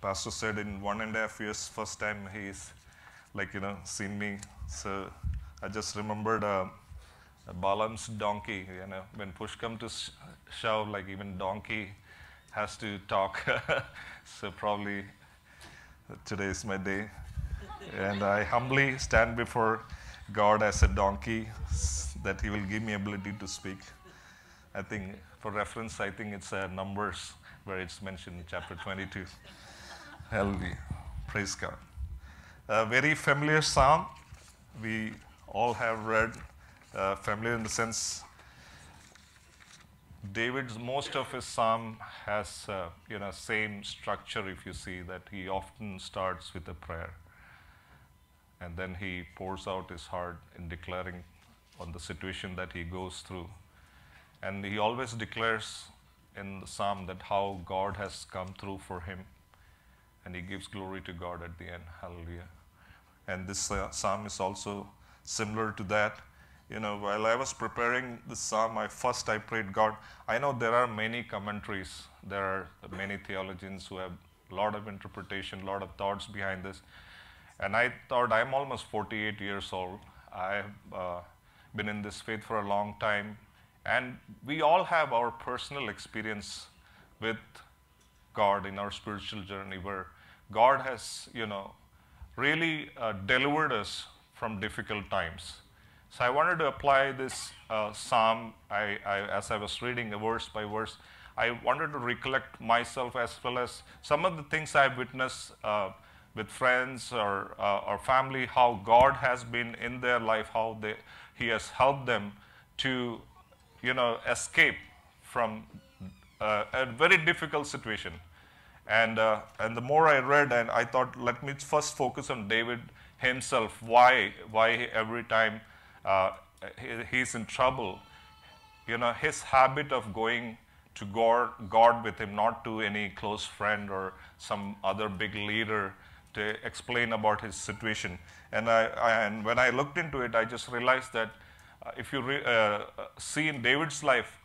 Pastor said in one and a half years, first time he's like, you know, seen me. So I just remembered uh, Balaam's donkey, you know, when push come to sh- shove, like even donkey has to talk. so probably today is my day. and I humbly stand before God as a donkey that he will give me ability to speak. I think, for reference, I think it's uh, Numbers where it's mentioned in chapter 22. Hallelujah. Praise God. A very familiar psalm. We all have read, uh, familiar in the sense David's most of his psalm has, uh, you know, same structure. If you see that he often starts with a prayer, and then he pours out his heart in declaring on the situation that he goes through, and he always declares in the psalm that how God has come through for him, and he gives glory to God at the end. Hallelujah. And this uh, psalm is also similar to that. You know, while I was preparing this psalm, I first I prayed God. I know there are many commentaries. There are many theologians who have a lot of interpretation, a lot of thoughts behind this. And I thought I'm almost 48 years old. I've uh, been in this faith for a long time, and we all have our personal experience with God in our spiritual journey, where God has, you know, really uh, delivered us from difficult times. So I wanted to apply this uh, psalm I, I, as I was reading verse by verse. I wanted to recollect myself as well as some of the things I've witnessed uh, with friends or, uh, or family, how God has been in their life, how they, He has helped them to, you know, escape from uh, a very difficult situation. And, uh, and the more I read, and I thought, let me first focus on David himself. Why? Why every time uh, he, he's in trouble, you know, his habit of going to God, God with him, not to any close friend or some other big leader to explain about his situation. And, I, I and when I looked into it, I just realized that uh, if you re, uh, see in David's life,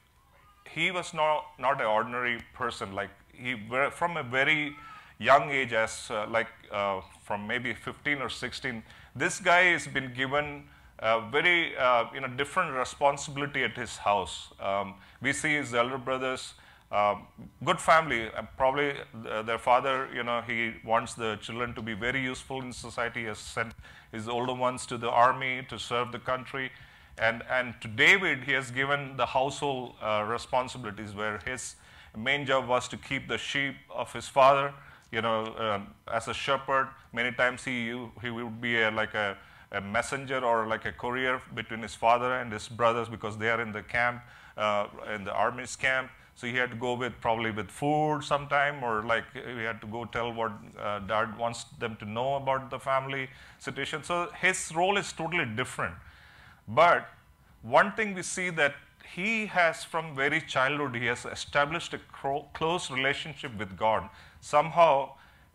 he was not, not an ordinary person. Like he from a very young age, as uh, like uh, from maybe 15 or 16, this guy has been given a very uh, you know different responsibility at his house. Um, we see his elder brothers. Um, good family, uh, probably th- their father, you know, he wants the children to be very useful in society. He has sent his older ones to the army to serve the country. And, and to David, he has given the household uh, responsibilities where his main job was to keep the sheep of his father. You know, um, as a shepherd, many times he, he would be a, like a, a messenger or like a courier between his father and his brothers because they are in the camp, uh, in the army's camp. So he had to go with probably with food sometime, or like he had to go tell what uh, dad wants them to know about the family situation. So his role is totally different. But one thing we see that he has from very childhood, he has established a close relationship with God. Somehow,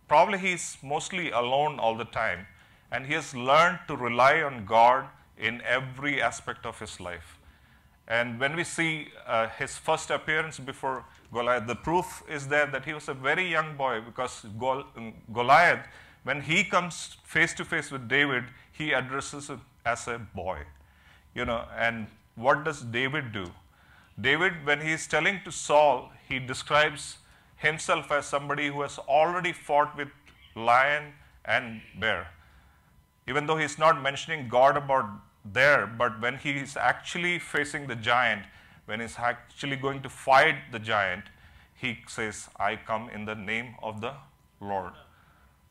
probably he's mostly alone all the time, and he has learned to rely on God in every aspect of his life. And when we see uh, his first appearance before Goliath, the proof is there that he was a very young boy because Gol- Goliath, when he comes face to face with David, he addresses him as a boy. You know, and what does David do? David, when he is telling to Saul, he describes himself as somebody who has already fought with lion and bear. Even though he's not mentioning God about there, but when he is actually facing the giant, when he's actually going to fight the giant, he says, I come in the name of the Lord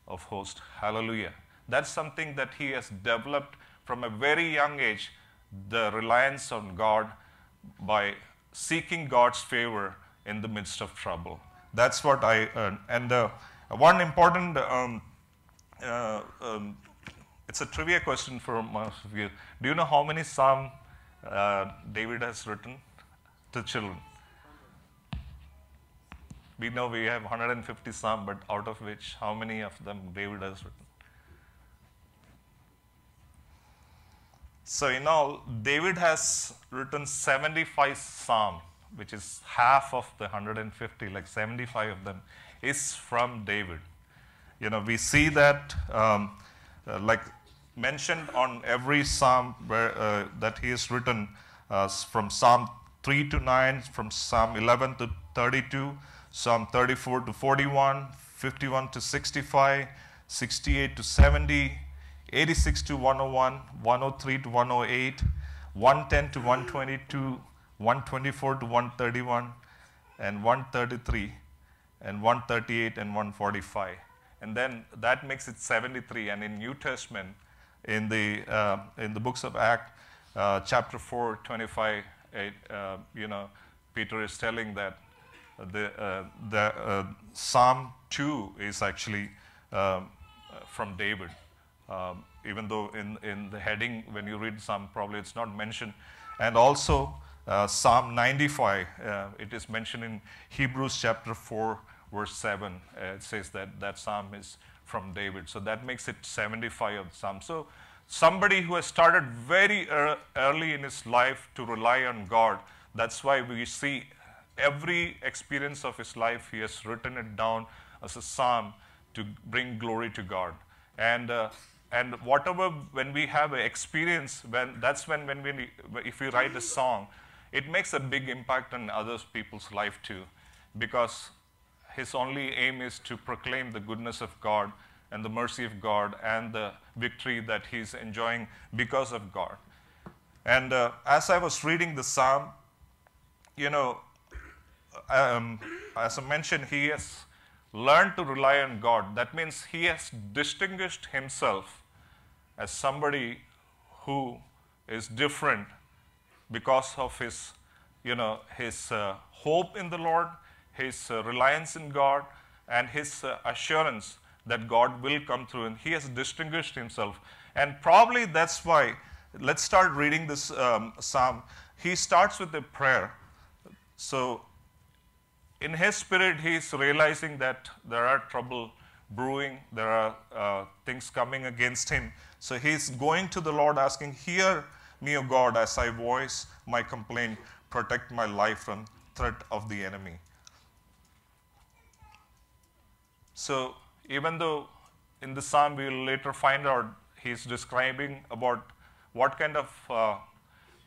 of hosts. Hallelujah. That's something that he has developed from a very young age the reliance on God by seeking God's favor in the midst of trouble. That's what I earned. And uh, one important, um, uh, um, it's a trivia question for most of you. Do you know how many Psalm uh, David has written to children? We know we have 150 Psalm, but out of which, how many of them David has written? So, in all, David has written 75 psalms, which is half of the 150, like 75 of them is from David. you know, we see that um, uh, like mentioned on every psalm where, uh, that he has written uh, from Psalm 3 to 9, from Psalm 11 to 32, Psalm 34 to 41, 51 to 65, 68 to 70, 86 to 101, 103 to 108, 110 to 122, 124 to 131, and 133, and 138 and 145. And then that makes it 73. And in New Testament, in the, uh, in the books of Acts, uh, chapter 4, 25, eight, uh, you know, Peter is telling that the, uh, the uh, Psalm 2 is actually um, from David. Um, even though in, in the heading, when you read Psalm, probably it's not mentioned. And also, uh, Psalm 95, uh, it is mentioned in Hebrews chapter 4, verse 7. Uh, it says that that Psalm is from David. So that makes it 75 of Psalm. So somebody who has started very early in his life to rely on God, that's why we see every experience of his life, he has written it down as a psalm to bring glory to God. And uh, and whatever when we have an experience, when that's when when we if we write a song, it makes a big impact on other people's life too, because his only aim is to proclaim the goodness of God and the mercy of God and the victory that he's enjoying because of God. And uh, as I was reading the psalm, you know, um, as I mentioned, he has learned to rely on God. That means he has distinguished himself as somebody who is different because of his, you know, his uh, hope in the Lord, his uh, reliance in God, and his uh, assurance that God will come through. And he has distinguished himself. And probably that's why, let's start reading this um, psalm. He starts with a prayer. So in his spirit, he's realizing that there are trouble brewing, there are uh, things coming against him. So he's going to the Lord asking, Hear me, O God, as I voice my complaint, protect my life from threat of the enemy. So even though in the psalm we will later find out he's describing about what kind of uh,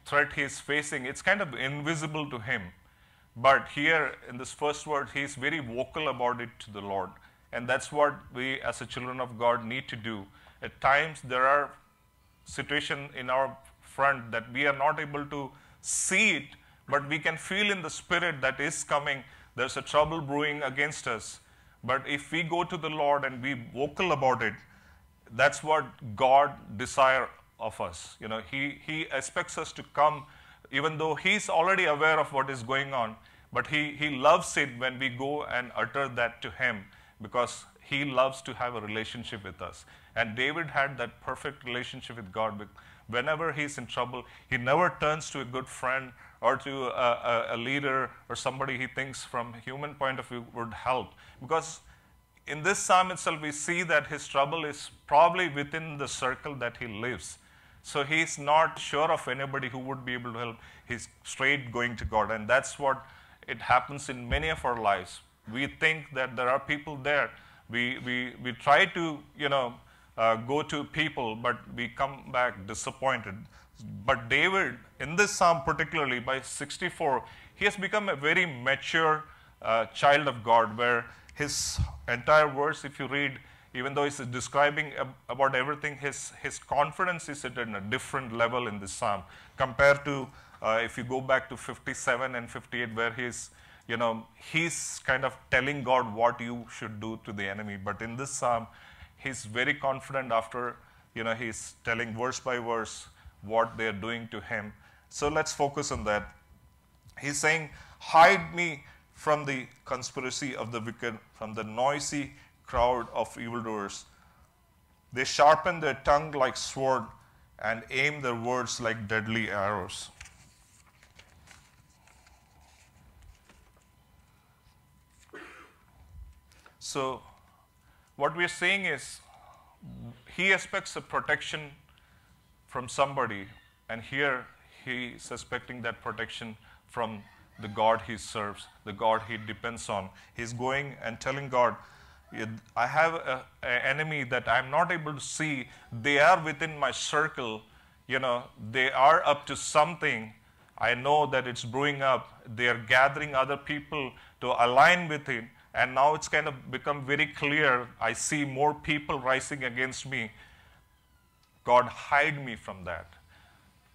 threat he's facing, it's kind of invisible to him. But here in this first word, he's very vocal about it to the Lord. And that's what we as a children of God need to do. At times there are situations in our front that we are not able to see it, but we can feel in the spirit that is coming. There's a trouble brewing against us. But if we go to the Lord and be vocal about it, that's what God desire of us. You know, He He expects us to come even though he's already aware of what is going on, but he, he loves it when we go and utter that to him because he loves to have a relationship with us. And David had that perfect relationship with God. Whenever he's in trouble, he never turns to a good friend or to a, a, a leader or somebody he thinks from a human point of view would help. Because in this psalm itself, we see that his trouble is probably within the circle that he lives. So he's not sure of anybody who would be able to help. He's straight going to God. And that's what it happens in many of our lives. We think that there are people there. We, we, we try to, you know, uh, go to people, but we come back disappointed. But David, in this psalm particularly, by 64, he has become a very mature uh, child of God, where his entire verse, if you read, even though he's describing about everything, his, his confidence is at a different level in this psalm compared to uh, if you go back to 57 and 58, where he's, you know, he's kind of telling God what you should do to the enemy. But in this psalm, he's very confident after, you know, he's telling verse by verse what they're doing to him. So let's focus on that. He's saying, Hide me from the conspiracy of the wicked, from the noisy crowd of evildoers. They sharpen their tongue like sword and aim their words like deadly arrows. So, what we are saying is, he expects a protection from somebody, and here he is expecting that protection from the God he serves, the God he depends on. He's going and telling God, I have an enemy that I'm not able to see. They are within my circle. You know, they are up to something. I know that it's brewing up. They are gathering other people to align with it. And now it's kind of become very clear. I see more people rising against me. God, hide me from that.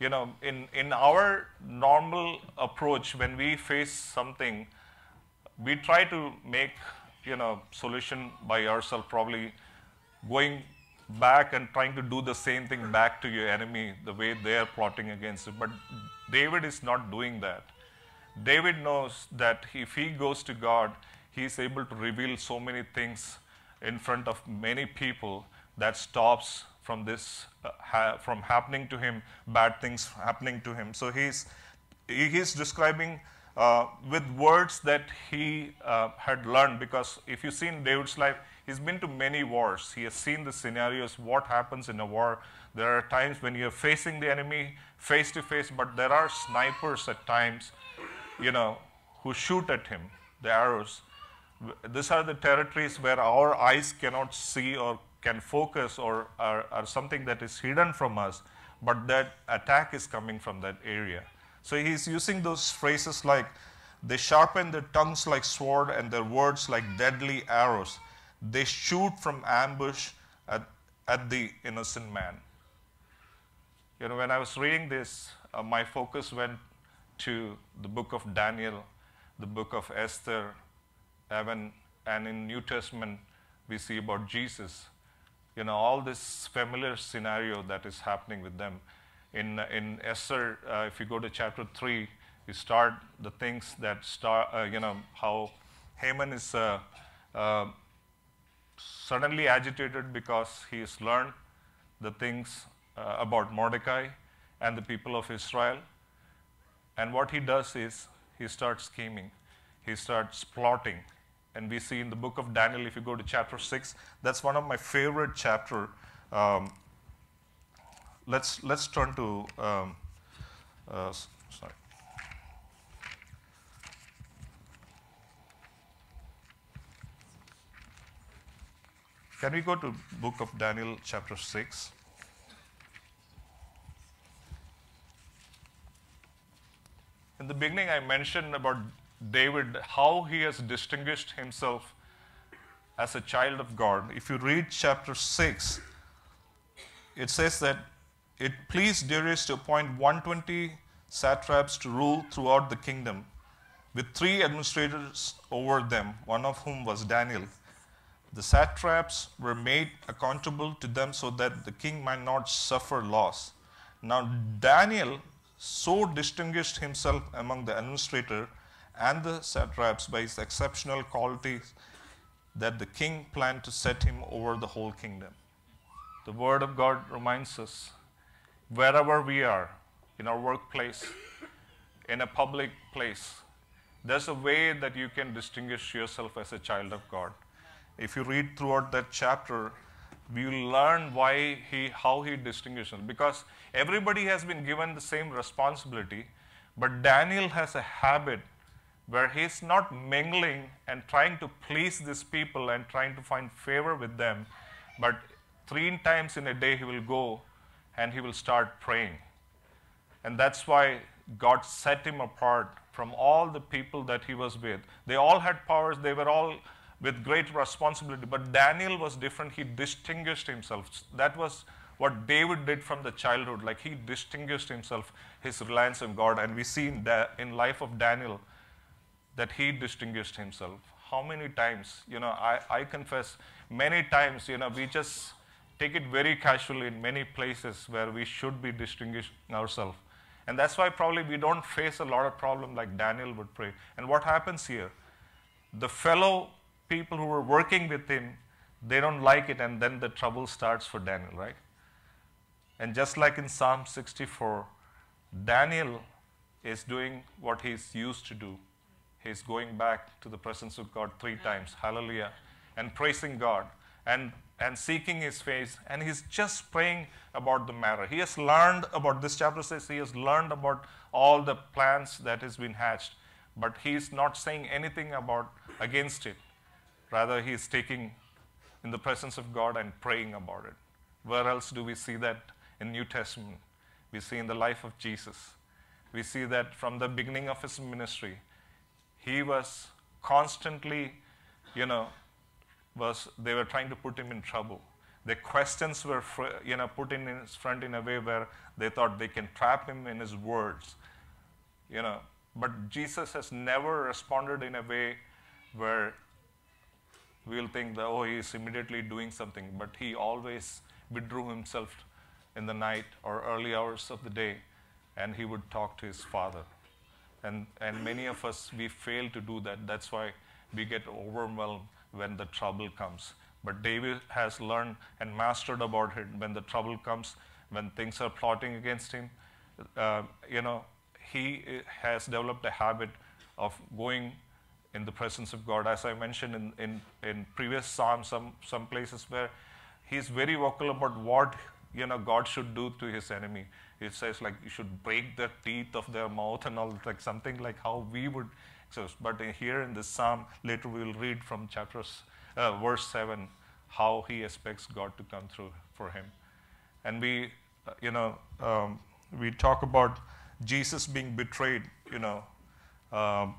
You know, in, in our normal approach, when we face something, we try to make you know solution by ourselves probably going back and trying to do the same thing back to your enemy the way they are plotting against it but david is not doing that david knows that if he goes to god he is able to reveal so many things in front of many people that stops from this uh, ha- from happening to him bad things happening to him so he's he's describing uh, with words that he uh, had learned. Because if you see in David's life, he's been to many wars. He has seen the scenarios, what happens in a war. There are times when you're facing the enemy face to face, but there are snipers at times, you know, who shoot at him, the arrows. These are the territories where our eyes cannot see or can focus or are, something that is hidden from us, but that attack is coming from that area. So he's using those phrases like, they sharpen their tongues like sword and their words like deadly arrows. They shoot from ambush at, at the innocent man. You know, when I was reading this, uh, my focus went to the book of Daniel, the book of Esther, even, and in New Testament, we see about Jesus. You know, all this familiar scenario that is happening with them in, in Esther, uh, if you go to chapter 3, you start the things that start, uh, you know, how Haman is uh, uh, suddenly agitated because he has learned the things uh, about Mordecai and the people of Israel. And what he does is he starts scheming, he starts plotting. And we see in the book of Daniel, if you go to chapter 6, that's one of my favorite chapter. Um, let's let's turn to um, uh, sorry. Can we go to book of Daniel chapter 6? In the beginning, I mentioned about David, how he has distinguished himself as a child of God. If you read chapter 6, it says that it pleased Darius to appoint 120 satraps to rule throughout the kingdom, with three administrators over them, one of whom was Daniel. The satraps were made accountable to them so that the king might not suffer loss. Now, Daniel so distinguished himself among the administrator and the satraps by his exceptional qualities that the king planned to set him over the whole kingdom. The word of God reminds us wherever we are, in our workplace, in a public place, there's a way that you can distinguish yourself as a child of God. If you read throughout that chapter, we will learn why he, how he distinguishes. Because everybody has been given the same responsibility, but Daniel has a habit where he's not mingling and trying to please these people and trying to find favor with them, but three times in a day he will go and he will start praying. And that's why God set him apart from all the people that he was with. They all had powers, they were all with great responsibility. But Daniel was different. He distinguished himself. That was what David did from the childhood. Like he distinguished himself, his reliance on God. And we see in, the in life of Daniel that he distinguished himself. How many times? You know, I, I confess, many times, you know, we just take it very casually in many places where we should be distinguishing ourselves. And that's why probably we don't face a lot of problem like Daniel would pray. And what happens here? The fellow people who were working with him, they don't like it, and then the trouble starts for Daniel, right? And just like in Psalm 64, Daniel is doing what he's used to do. He's going back to the presence of God three times, hallelujah, and praising God. And and seeking his face, and he's just praying about the matter. He has learned about this chapter says he has learned about all the plans that has been hatched, but he's not saying anything about against it. Rather, he's taking in the presence of God and praying about it. Where else do we see that in New Testament? We see in the life of Jesus. We see that from the beginning of his ministry, he was constantly, you know, was they were trying to put him in trouble. The questions were, you know, put in his front in a way where they thought they can trap him in his words, you know. But Jesus has never responded in a way where we'll think that, oh, he's immediately doing something, but he always withdrew himself in the night or early hours of the day and he would talk to his father. And, and many of us, we fail to do that. That's why we get overwhelmed when the trouble comes. But David has learned and mastered about it when the trouble comes, when things are plotting against him. Uh, you know, he has developed a habit of going in the presence of God. As I mentioned in, in, in previous Psalms, some, some places where he's very vocal about what you know God should do to his enemy. It says like you should break the teeth of their mouth and all like something like how we would. So, but here in this psalm, later we will read from chapters, uh, verse seven, how he expects God to come through for him, and we, uh, you know, um, we talk about Jesus being betrayed. You know, um,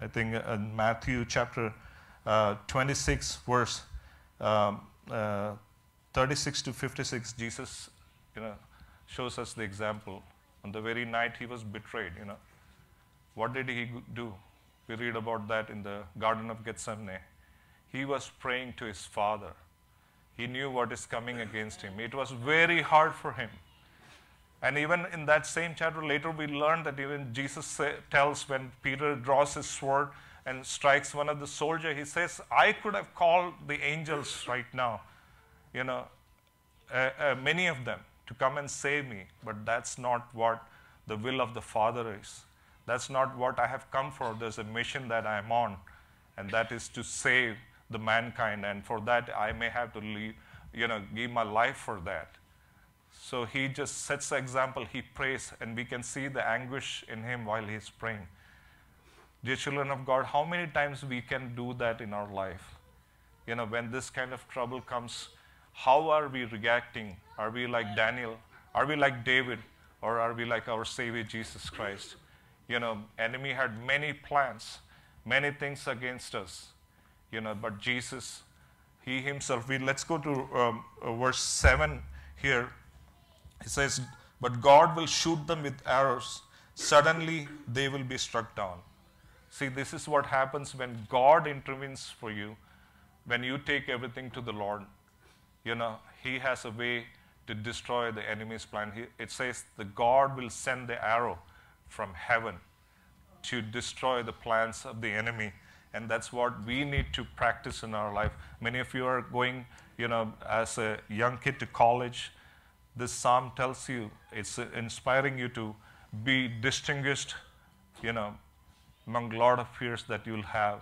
I think in Matthew chapter uh, 26, verse um, uh, 36 to 56, Jesus, you know, shows us the example. On the very night he was betrayed, you know, what did he do? We read about that in the Garden of Gethsemane. He was praying to his Father. He knew what is coming against him. It was very hard for him. And even in that same chapter, later we learn that even Jesus tells when Peter draws his sword and strikes one of the soldiers, he says, I could have called the angels right now, you know, uh, uh, many of them to come and save me, but that's not what the will of the Father is. That's not what I have come for. There's a mission that I'm on, and that is to save the mankind, and for that I may have to leave, you know, give my life for that. So he just sets the example, he prays, and we can see the anguish in him while he's praying. Dear children of God, how many times we can do that in our life? You know, when this kind of trouble comes, how are we reacting? Are we like Daniel? Are we like David? Or are we like our Savior Jesus Christ? You know, enemy had many plans, many things against us. You know, but Jesus, He Himself. We let's go to um, uh, verse seven here. He says, But God will shoot them with arrows. Suddenly they will be struck down. See, this is what happens when God intervenes for you, when you take everything to the Lord. You know, He has a way to destroy the enemy's plan. It says, The God will send the arrow from heaven to destroy the plans of the enemy. And that's what we need to practice in our life. Many of you are going, you know, as a young kid to college this psalm tells you, it's inspiring you to be distinguished, you know, among a lot of fears that you'll have.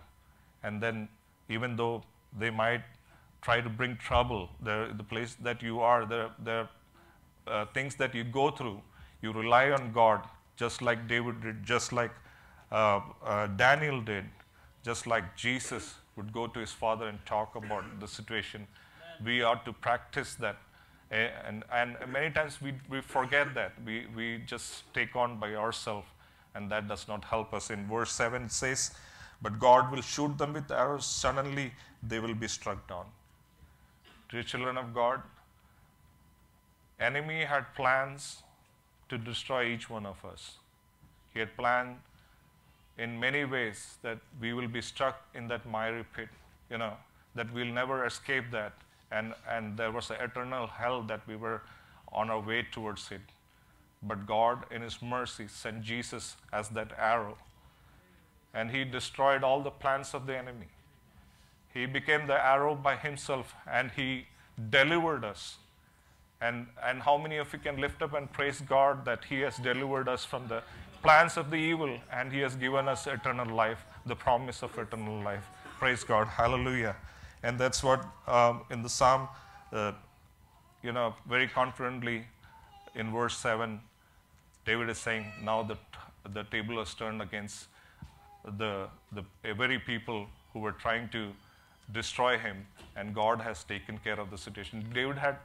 And then, even though they might try to bring trouble, the, the place that you are, the, the uh, things that you go through, you rely on God, just like David did, just like uh, uh, Daniel did, just like Jesus would go to his father and talk about the situation. We ought to practice that and, and many times we, we forget that. We, we just take on by ourselves, and that does not help us. In verse 7, it says, But God will shoot them with arrows, suddenly they will be struck down. Children of God, enemy had plans to destroy each one of us. He had planned in many ways that we will be stuck in that miry pit, you know, that we'll never escape that and, and there was an eternal hell that we were on our way towards it. But God, in His mercy, sent Jesus as that arrow, and He destroyed all the plans of the enemy. He became the arrow by Himself, and He delivered us. And, and how many of you can lift up and praise God that He has delivered us from the plans of the evil and He has given us eternal life, the promise of eternal life? Praise God. Hallelujah. And that's what um, in the psalm, uh, you know, very confidently in verse 7, David is saying, Now the, the table is turned against the, the very people who were trying to destroy him, and God has taken care of the situation. David had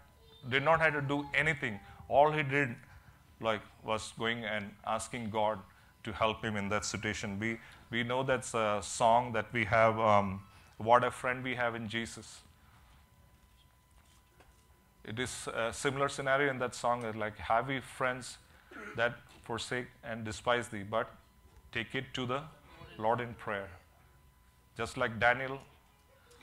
did not have to do anything. All he did, like, was going and asking God to help him in that situation. We we know that's a song that we have. Um, what a friend we have in Jesus. It is a similar scenario in that song, like, have we friends that forsake and despise thee, but take it to the Lord in prayer. Just like Daniel,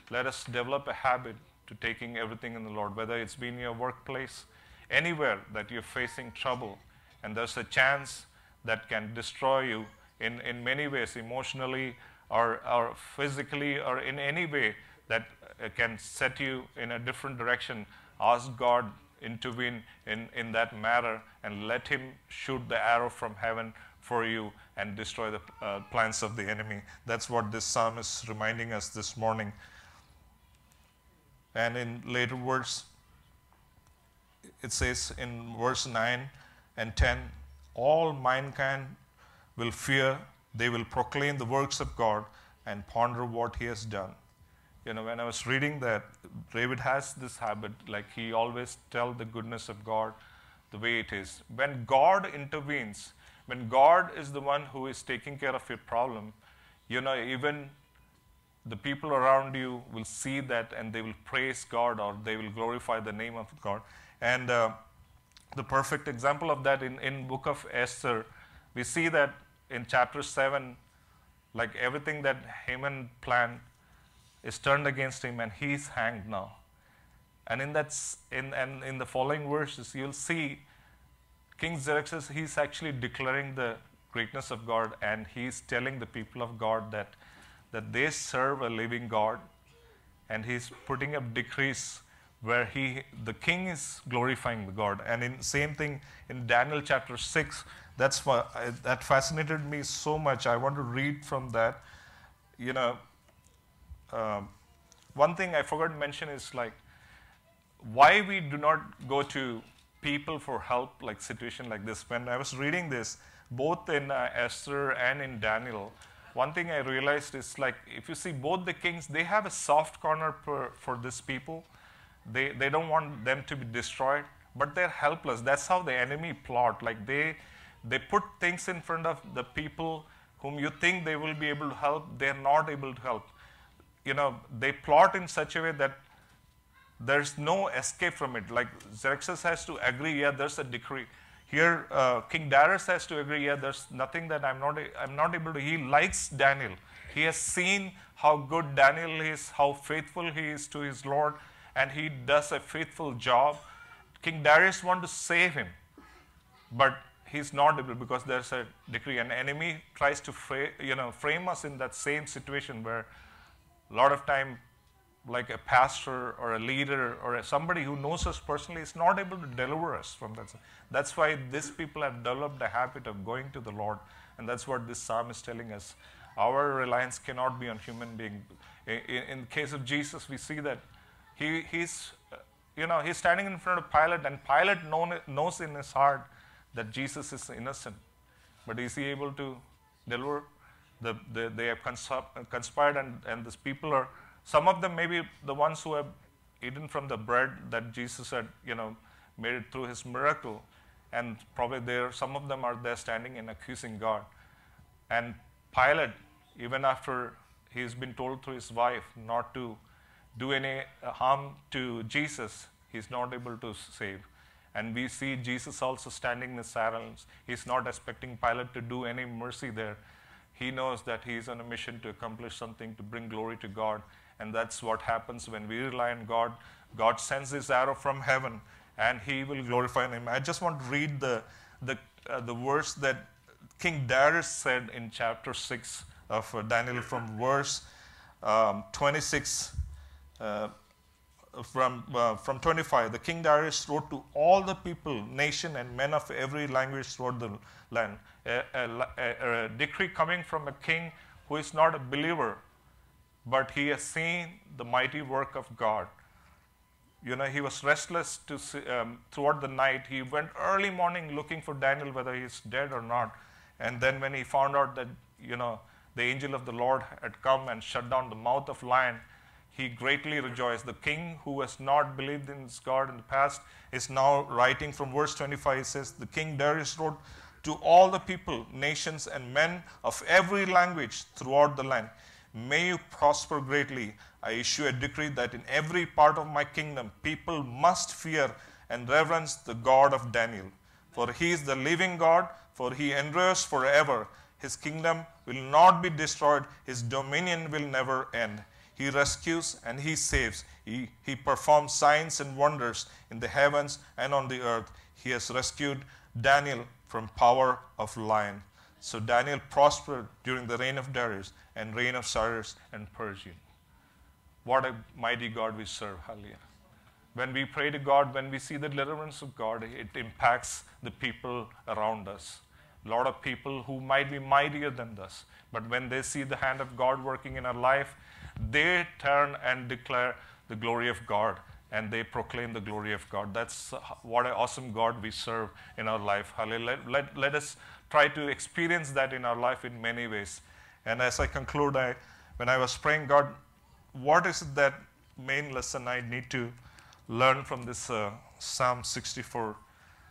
let us develop a habit to taking everything in the Lord, whether it's been your workplace, anywhere that you're facing trouble, and there's a chance that can destroy you in, in many ways, emotionally or, or physically, or in any way that uh, can set you in a different direction. Ask God intervene in, in that matter and let him shoot the arrow from heaven for you and destroy the uh, plans of the enemy. That's what this psalm is reminding us this morning. And in later words, it says in verse 9 and 10 all mankind will fear, they will proclaim the works of God and ponder what he has done. You know, when I was reading that, David has this habit, like he always tell the goodness of God the way it is. When God intervenes, when God is the one who is taking care of your problem, you know, even the people around you will see that and they will praise God or they will glorify the name of God. And uh, the perfect example of that in, in book of Esther, we see that in chapter 7, like everything that Haman planned is turned against him and he's hanged now. And in, that, in, and in the following verses, you'll see King Xerxes, he's actually declaring the greatness of God and he's telling the people of God that that they serve a living God, and he's putting up decrees where he, the king is glorifying the God. And in same thing in Daniel chapter 6, that's what, that fascinated me so much. I want to read from that. You know, um, one thing I forgot to mention is like why we do not go to people for help like situation like this. When I was reading this, both in uh, Esther and in Daniel, one thing I realized is like if you see both the kings, they have a soft corner per, for these people. They, they don't want them to be destroyed, but they're helpless. That's how the enemy plot. Like they, they put things in front of the people whom you think they will be able to help, they're not able to help. You know, they plot in such a way that there's no escape from it. Like Xerxes has to agree, yeah, there's a decree. Here, uh, King Darius has to agree, yeah, there's nothing that I'm not, I'm not able to. He likes Daniel. He has seen how good Daniel is, how faithful he is to his Lord, and he does a faithful job. King Darius wants to save him, but he's not able because there's a decree. An enemy tries to frame, you know, frame us in that same situation where a lot of time like a pastor or a leader or a, somebody who knows us personally is not able to deliver us from that. That's why these people have developed a habit of going to the Lord, and that's what this psalm is telling us. Our reliance cannot be on human being. In, in the case of Jesus, we see that he, he's, uh, you know, he's standing in front of Pilate, and Pilate know, knows in his heart that Jesus is innocent. But is he able to deliver? The, the, they have conspired, and, and these people are some of them may be the ones who have eaten from the bread that Jesus had, you know, made it through his miracle. And probably there, some of them are there standing and accusing God. And Pilate, even after he's been told through his wife not to do any harm to Jesus, he's not able to save. And we see Jesus also standing in the silence. He's not expecting Pilate to do any mercy there. He knows that he's on a mission to accomplish something to bring glory to God. And that's what happens when we rely on God. God sends his arrow from heaven and he will glorify him. I just want to read the, the, uh, the verse that King Darius said in chapter 6 of uh, Daniel from verse um, 26. Uh, from, uh, from 25, the king Darius wrote to all the people, nation, and men of every language throughout the land. A, a, a, a decree coming from a king who is not a believer, but he has seen the mighty work of God. You know, he was restless to see, um, throughout the night. He went early morning looking for Daniel, whether he's dead or not. And then when he found out that, you know, the angel of the Lord had come and shut down the mouth of lion, he greatly rejoiced. The king who has not believed in his God in the past is now writing from verse 25. He says, The king Darius wrote to all the people, nations, and men of every language throughout the land May you prosper greatly. I issue a decree that in every part of my kingdom, people must fear and reverence the God of Daniel. For he is the living God, for he endures forever. His kingdom will not be destroyed, his dominion will never end. He rescues and he saves. He, he performs signs and wonders in the heavens and on the earth. He has rescued Daniel from power of lion. So Daniel prospered during the reign of Darius and reign of Cyrus and Persian. What a mighty God we serve, hallelujah. When we pray to God, when we see the deliverance of God, it impacts the people around us. A lot of people who might be mightier than us, but when they see the hand of God working in our life, they turn and declare the glory of God and they proclaim the glory of God. That's what an awesome God we serve in our life. Hallelujah. Let, let, let us try to experience that in our life in many ways. And as I conclude, I, when I was praying, God, what is that main lesson I need to learn from this uh, Psalm 64?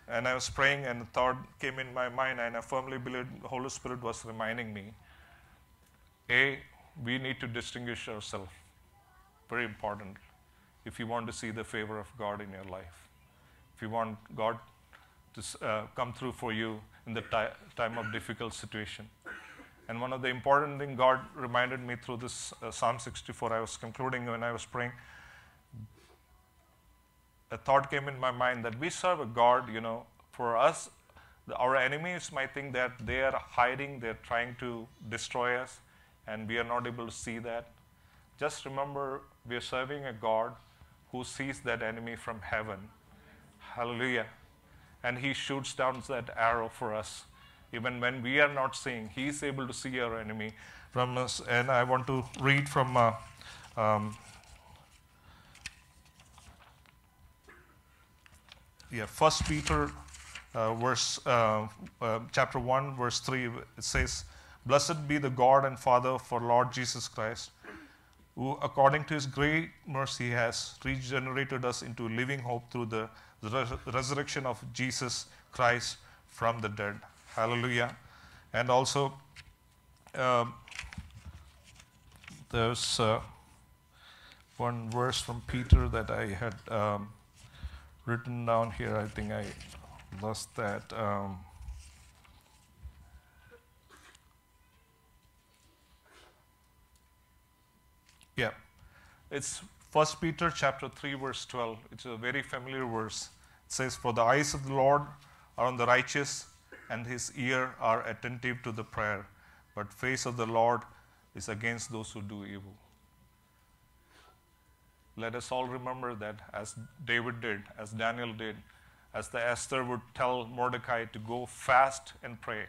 And I was praying, and a thought came in my mind, and I firmly believe the Holy Spirit was reminding me A, we need to distinguish ourselves. Very important. If you want to see the favor of God in your life, if you want God to uh, come through for you in the time of difficult situation. And one of the important things God reminded me through this uh, Psalm 64, I was concluding when I was praying, a thought came in my mind that we serve a God, you know, for us, the, our enemies might think that they are hiding, they're trying to destroy us, and we are not able to see that. Just remember, we are serving a God who sees that enemy from heaven. Hallelujah and he shoots down that arrow for us. Even when we are not seeing, he is able to see our enemy from us. And I want to read from uh, um, yeah, First Peter, uh, verse uh, uh, chapter one, verse three. It says, "Blessed be the God and Father for Lord Jesus Christ." Who, according to his great mercy, has regenerated us into living hope through the the res- resurrection of Jesus Christ from the dead. Hallelujah. And also, um, there's uh, one verse from Peter that I had um, written down here. I think I lost that. Um, yeah, it's First Peter chapter 3 verse 12. It's a very familiar verse. It says, "For the eyes of the Lord are on the righteous, and his ear are attentive to the prayer, but face of the Lord is against those who do evil." Let us all remember that as David did, as Daniel did, as the Esther would tell Mordecai to go fast and pray.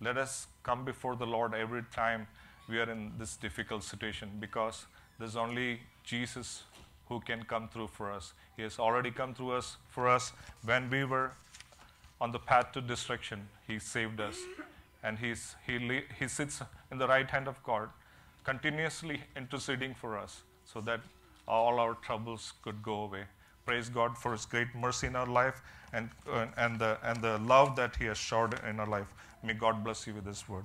Let us come before the Lord every time we are in this difficult situation because there's only Jesus who can come through for us. He has already come through us for us when we were on the path to destruction. He saved us, and he's, he he sits in the right hand of God, continuously interceding for us, so that all our troubles could go away. Praise God for His great mercy in our life and, uh, and, the, and the love that He has showered in our life. May God bless you with His word.